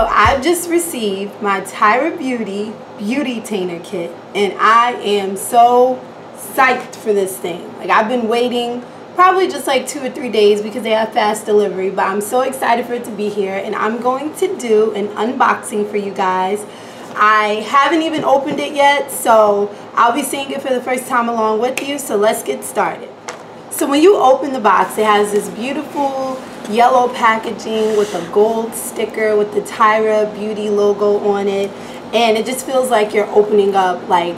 So I've just received my Tyra Beauty Beautytainer Kit and I am so psyched for this thing. Like I've been waiting probably just like two or three days because they have fast delivery but I'm so excited for it to be here and I'm going to do an unboxing for you guys. I haven't even opened it yet so I'll be seeing it for the first time along with you so let's get started. So when you open the box it has this beautiful yellow packaging with a gold sticker with the Tyra Beauty logo on it and it just feels like you're opening up like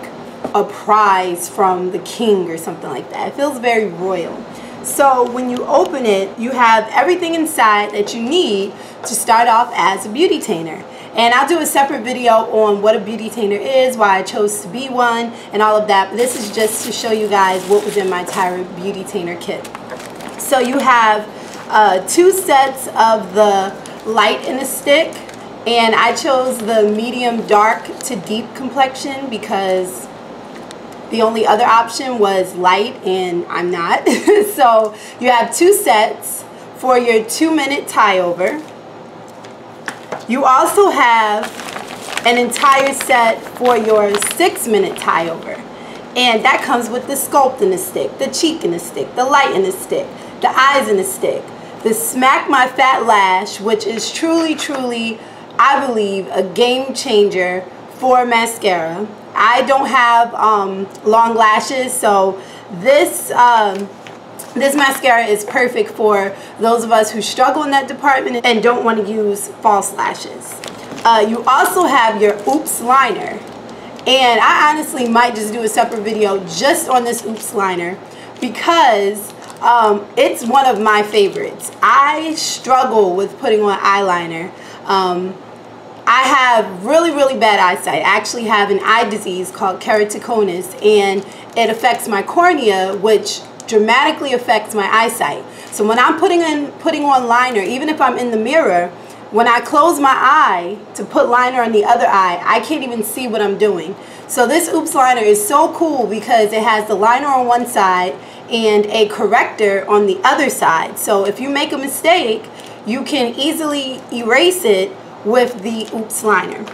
a prize from the king or something like that. It feels very royal. So when you open it, you have everything inside that you need to start off as a beautytainer. And I'll do a separate video on what a beautytainer is, why I chose to be one, and all of that. But this is just to show you guys what was in my Tyra Beautytainer kit. So you have uh, two sets of the light in a stick, and I chose the medium dark to deep complexion because the only other option was light and I'm not. so you have two sets for your two minute tie over. You also have an entire set for your six minute tie over. And that comes with the sculpt in the stick, the cheek in the stick, the light in the stick, the eyes in the stick, the Smack My Fat Lash, which is truly, truly, I believe, a game changer for mascara. I don't have um, long lashes, so this um, this mascara is perfect for those of us who struggle in that department and don't want to use false lashes. Uh, you also have your Oops liner. And I honestly might just do a separate video just on this Oops liner because um, it's one of my favorites. I struggle with putting on eyeliner. Um, I have really, really bad eyesight. I actually have an eye disease called keratoconus, and it affects my cornea, which dramatically affects my eyesight. So when I'm putting in putting on liner, even if I'm in the mirror, when I close my eye to put liner on the other eye, I can't even see what I'm doing. So this Oops liner is so cool because it has the liner on one side and a corrector on the other side. So if you make a mistake, you can easily erase it with the Oops liner.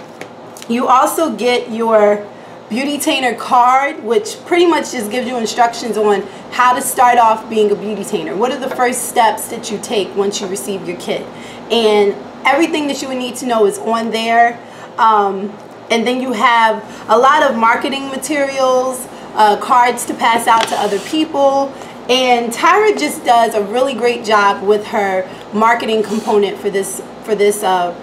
You also get your Beautytainer card, which pretty much just gives you instructions on how to start off being a beautytainer. What are the first steps that you take once you receive your kit? And everything that you would need to know is on there. Um, and then you have a lot of marketing materials, uh, cards to pass out to other people. And Tyra just does a really great job with her marketing component for this for this uh,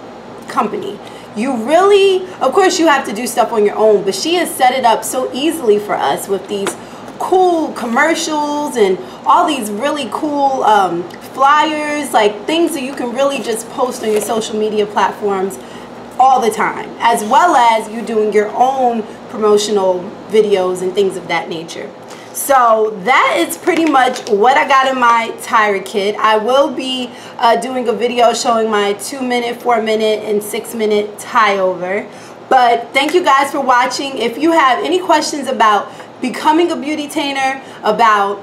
company. You really, of course, you have to do stuff on your own, but she has set it up so easily for us with these cool commercials and all these really cool um, flyers, like things that you can really just post on your social media platforms all the time, as well as you doing your own promotional videos and things of that nature. So that is pretty much what I got in my Tyra kit. I will be uh, doing a video showing my two minute, four minute, and six minute tie over. But thank you guys for watching. If you have any questions about becoming a beautytainer, about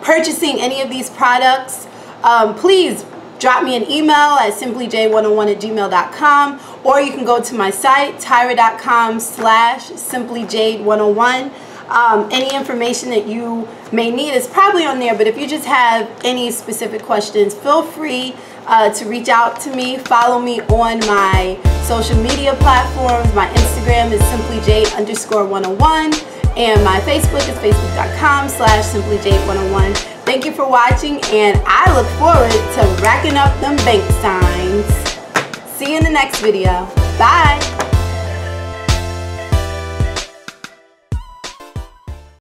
purchasing any of these products, um, please drop me an email at simplyj101 at gmail.com or you can go to my site tyra.com slash simplyjade101 um, any information that you may need is probably on there, but if you just have any specific questions, feel free uh, to reach out to me. Follow me on my social media platforms. My Instagram is simplyjade underscore 101 and my Facebook is facebook.com slash simplyjade101. Thank you for watching and I look forward to racking up them bank signs. See you in the next video. Bye.